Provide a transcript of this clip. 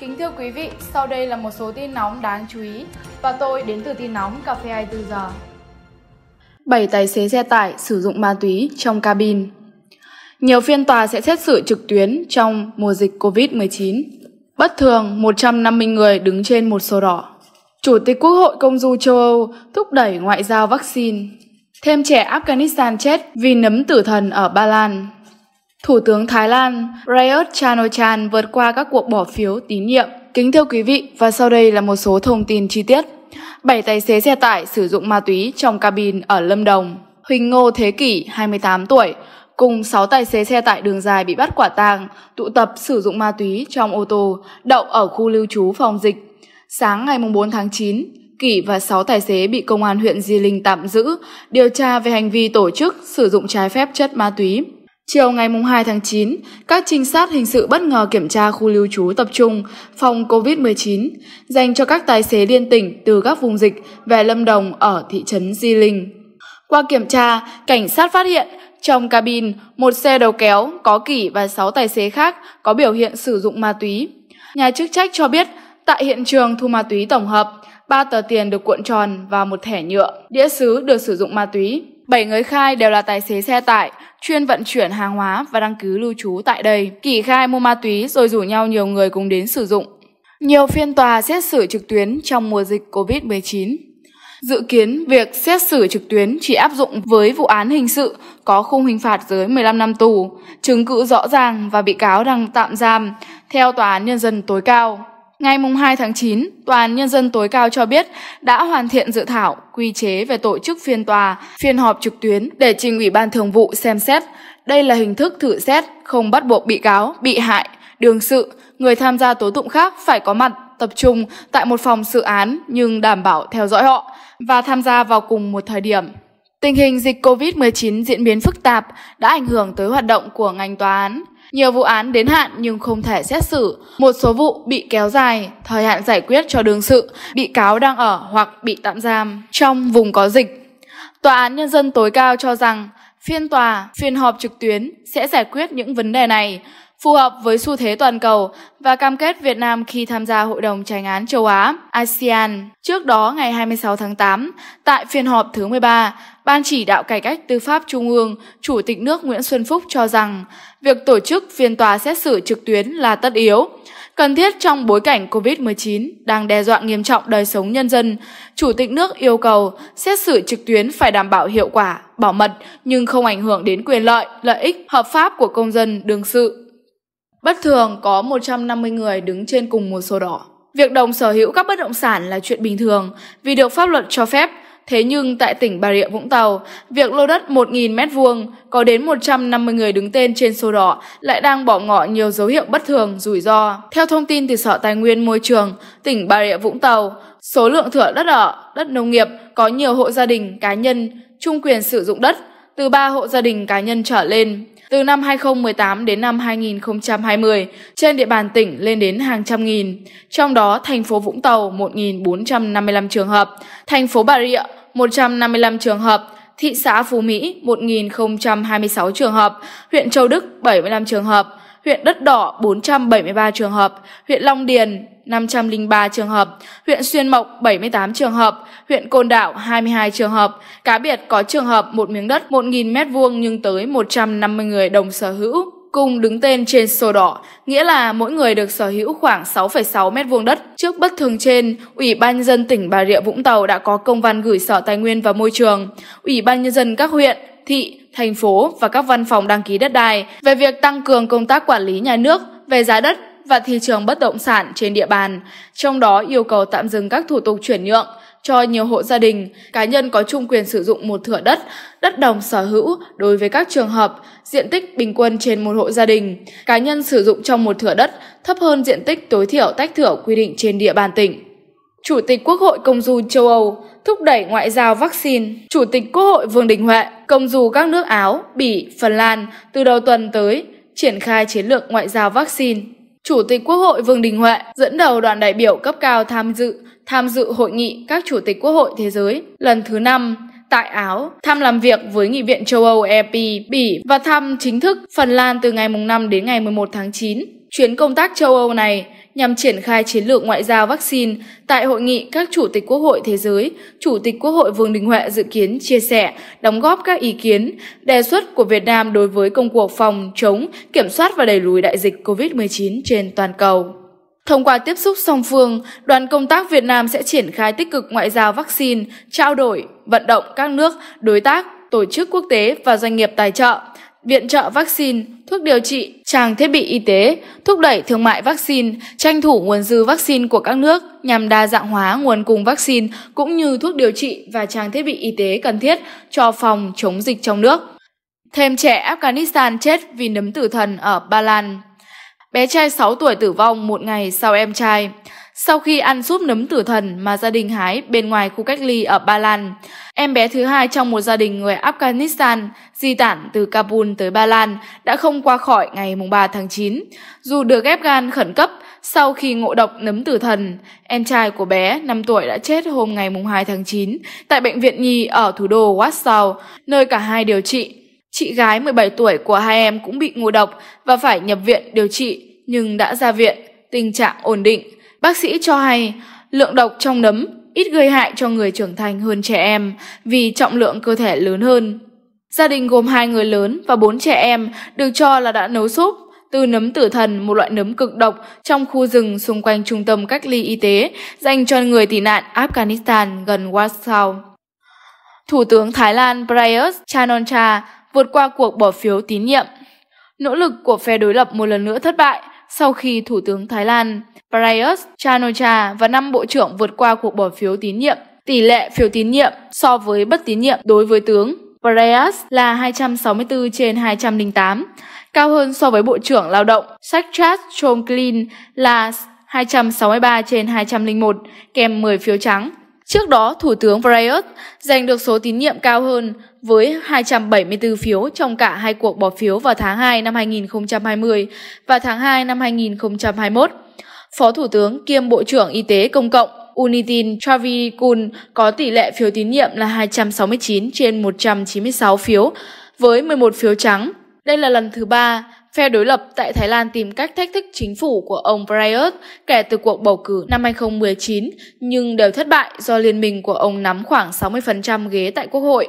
Kính thưa quý vị, sau đây là một số tin nóng đáng chú ý và tôi đến từ tin nóng Cà phê 24 giờ. 7 tài xế xe tải sử dụng ma túy trong cabin. Nhiều phiên tòa sẽ xét xử trực tuyến trong mùa dịch COVID-19. Bất thường, 150 người đứng trên một sổ đỏ. Chủ tịch Quốc hội Công du châu Âu thúc đẩy ngoại giao vaccine. Thêm trẻ Afghanistan chết vì nấm tử thần ở Ba Lan. Thủ tướng Thái Lan Prayut Chan-o-chan vượt qua các cuộc bỏ phiếu tín nhiệm. Kính thưa quý vị, và sau đây là một số thông tin chi tiết. 7 tài xế xe tải sử dụng ma túy trong cabin ở Lâm Đồng. Huỳnh Ngô Thế Kỷ, 28 tuổi, cùng 6 tài xế xe tải đường dài bị bắt quả tang, tụ tập sử dụng ma túy trong ô tô, đậu ở khu lưu trú phòng dịch. Sáng ngày 4 tháng 9, Kỷ và 6 tài xế bị công an huyện Di Linh tạm giữ, điều tra về hành vi tổ chức sử dụng trái phép chất ma túy. Chiều ngày 2 tháng 9, các trinh sát hình sự bất ngờ kiểm tra khu lưu trú tập trung phòng COVID-19 dành cho các tài xế liên tỉnh từ các vùng dịch về Lâm Đồng ở thị trấn Di Linh. Qua kiểm tra, cảnh sát phát hiện trong cabin một xe đầu kéo có kỷ và 6 tài xế khác có biểu hiện sử dụng ma túy. Nhà chức trách cho biết tại hiện trường thu ma túy tổng hợp, ba tờ tiền được cuộn tròn và một thẻ nhựa, đĩa sứ được sử dụng ma túy. Bảy người khai đều là tài xế xe tải, chuyên vận chuyển hàng hóa và đăng ký lưu trú tại đây. Kỳ khai mua ma túy rồi rủ nhau nhiều người cùng đến sử dụng. Nhiều phiên tòa xét xử trực tuyến trong mùa dịch COVID-19. Dự kiến việc xét xử trực tuyến chỉ áp dụng với vụ án hình sự có khung hình phạt dưới 15 năm tù, chứng cứ rõ ràng và bị cáo đang tạm giam theo Tòa án Nhân dân tối cao. Ngày 2 tháng 9, Tòa án Nhân dân tối cao cho biết đã hoàn thiện dự thảo quy chế về tổ chức phiên tòa, phiên họp trực tuyến để trình Ủy ban Thường vụ xem xét. Đây là hình thức thử xét, không bắt buộc bị cáo, bị hại, đương sự, người tham gia tố tụng khác phải có mặt tập trung tại một phòng sự án nhưng đảm bảo theo dõi họ và tham gia vào cùng một thời điểm. Tình hình dịch COVID-19 diễn biến phức tạp đã ảnh hưởng tới hoạt động của ngành tòa án. Nhiều vụ án đến hạn nhưng không thể xét xử, một số vụ bị kéo dài, thời hạn giải quyết cho đương sự, bị cáo đang ở hoặc bị tạm giam trong vùng có dịch. Tòa án Nhân dân tối cao cho rằng phiên tòa, phiên họp trực tuyến sẽ giải quyết những vấn đề này, phù hợp với xu thế toàn cầu và cam kết Việt Nam khi tham gia Hội đồng Tranh án châu Á ASEAN. Trước đó, ngày 26 tháng 8, tại phiên họp thứ 13, Ban chỉ đạo cải cách tư pháp Trung ương, Chủ tịch nước Nguyễn Xuân Phúc cho rằng việc tổ chức phiên tòa xét xử trực tuyến là tất yếu, cần thiết trong bối cảnh COVID-19 đang đe dọa nghiêm trọng đời sống nhân dân. Chủ tịch nước yêu cầu xét xử trực tuyến phải đảm bảo hiệu quả, bảo mật nhưng không ảnh hưởng đến quyền lợi, lợi ích hợp pháp của công dân đương sự. Bất thường có 150 người đứng trên cùng một sổ đỏ. Việc đồng sở hữu các bất động sản là chuyện bình thường vì được pháp luật cho phép. Thế nhưng tại tỉnh Bà Rịa Vũng Tàu, việc lô đất 1.000 m2 có đến 150 người đứng tên trên sổ đỏ lại đang bỏ ngỏ nhiều dấu hiệu bất thường, rủi ro. Theo thông tin từ Sở Tài nguyên Môi trường, tỉnh Bà Rịa Vũng Tàu, số lượng thửa đất ở, đất nông nghiệp có nhiều hộ gia đình, cá nhân, chung quyền sử dụng đất, từ 3 hộ gia đình cá nhân trở lên. Từ năm 2018 đến năm 2020, trên địa bàn tỉnh lên đến hàng trăm nghìn, trong đó thành phố Vũng Tàu 1.455 trường hợp, thành phố Bà Rịa 155 trường hợp, thị xã Phú Mỹ 1.026 trường hợp, huyện Châu Đức 75 trường hợp, huyện Đất Đỏ 473 trường hợp, huyện Long Điền 503 trường hợp, huyện Xuyên Mộc 78 trường hợp, huyện Côn Đảo 22 trường hợp, cá biệt có trường hợp một miếng đất 1.000 m2 nhưng tới 150 người đồng sở hữu cùng đứng tên trên sổ đỏ, nghĩa là mỗi người được sở hữu khoảng 6,6 mét vuông đất. Trước bất thường trên, Ủy ban nhân dân tỉnh Bà Rịa Vũng Tàu đã có công văn gửi Sở Tài nguyên và Môi trường, Ủy ban nhân dân các huyện, thị, thành phố và các văn phòng đăng ký đất đai về việc tăng cường công tác quản lý nhà nước về giá đất và thị trường bất động sản trên địa bàn, trong đó yêu cầu tạm dừng các thủ tục chuyển nhượng cho nhiều hộ gia đình, cá nhân có chung quyền sử dụng một thửa đất, đất đồng sở hữu đối với các trường hợp diện tích bình quân trên một hộ gia đình, cá nhân sử dụng trong một thửa đất thấp hơn diện tích tối thiểu tách thửa quy định trên địa bàn tỉnh. Chủ tịch Quốc hội Công du châu Âu thúc đẩy ngoại giao vaccine. Chủ tịch Quốc hội Vương Đình Huệ công du các nước Áo, Bỉ, Phần Lan từ đầu tuần tới triển khai chiến lược ngoại giao vaccine. Chủ tịch Quốc hội Vương Đình Huệ dẫn đầu đoàn đại biểu cấp cao tham dự tham dự hội nghị các chủ tịch Quốc hội thế giới lần thứ 5 tại Áo, thăm làm việc với Nghị viện châu Âu EP, Bỉ và thăm chính thức Phần Lan từ ngày 5 đến ngày 11 tháng 9. Chuyến công tác châu Âu này nhằm triển khai chiến lược ngoại giao vaccine. Tại hội nghị các chủ tịch quốc hội thế giới, Chủ tịch Quốc hội Vương Đình Huệ dự kiến chia sẻ, đóng góp các ý kiến, đề xuất của Việt Nam đối với công cuộc phòng chống, kiểm soát và đẩy lùi đại dịch COVID-19 trên toàn cầu. Thông qua tiếp xúc song phương, đoàn công tác Việt Nam sẽ triển khai tích cực ngoại giao vaccine, trao đổi, vận động các nước, đối tác, tổ chức quốc tế và doanh nghiệp tài trợ, viện trợ vaccine, thuốc điều trị, trang thiết bị y tế, thúc đẩy thương mại vaccine, tranh thủ nguồn dư vaccine của các nước nhằm đa dạng hóa nguồn cung vaccine cũng như thuốc điều trị và trang thiết bị y tế cần thiết cho phòng chống dịch trong nước. Thêm trẻ Afghanistan chết vì nấm tử thần ở Ba Lan. Bé trai 6 tuổi tử vong một ngày sau em trai. Sau khi ăn súp nấm tử thần mà gia đình hái bên ngoài khu cách ly ở Ba Lan, em bé thứ hai trong một gia đình người Afghanistan di tản từ Kabul tới Ba Lan đã không qua khỏi ngày 3 tháng 9. Dù được ghép gan khẩn cấp sau khi ngộ độc nấm tử thần, em trai của bé 5 tuổi đã chết hôm ngày 2 tháng 9 tại bệnh viện nhi ở thủ đô Warsaw, nơi cả hai điều trị. Chị gái 17 tuổi của hai em cũng bị ngộ độc và phải nhập viện điều trị nhưng đã ra viện, tình trạng ổn định. Bác sĩ cho hay lượng độc trong nấm ít gây hại cho người trưởng thành hơn trẻ em vì trọng lượng cơ thể lớn hơn. Gia đình gồm hai người lớn và bốn trẻ em được cho là đã nấu súp từ nấm tử thần, một loại nấm cực độc trong khu rừng xung quanh trung tâm cách ly y tế dành cho người tị nạn Afghanistan gần Warsaw. Thủ tướng Thái Lan Prayut Chan-o-cha vượt qua cuộc bỏ phiếu tín nhiệm. Nỗ lực của phe đối lập một lần nữa thất bại sau khi Thủ tướng Thái Lan Prayut Chan-o-cha và năm bộ trưởng vượt qua cuộc bỏ phiếu tín nhiệm. Tỷ lệ phiếu tín nhiệm so với bất tín nhiệm đối với tướng Prayut là 264 trên 208, cao hơn so với Bộ trưởng Lao động Saktrat Chomklin là 263 trên 201, kèm 10 phiếu trắng. Trước đó, Thủ tướng Prayut giành được số tín nhiệm cao hơn với 274 phiếu trong cả hai cuộc bỏ phiếu vào tháng 2 năm 2020 và tháng 2 năm 2021. Phó Thủ tướng kiêm Bộ trưởng Y tế Công cộng Unitin Travikul có tỷ lệ phiếu tín nhiệm là 269 trên 196 phiếu với 11 phiếu trắng. Đây là lần thứ ba phe đối lập tại Thái Lan tìm cách thách thức chính phủ của ông Prayut kể từ cuộc bầu cử năm 2019 nhưng đều thất bại do liên minh của ông nắm khoảng 60% ghế tại Quốc hội.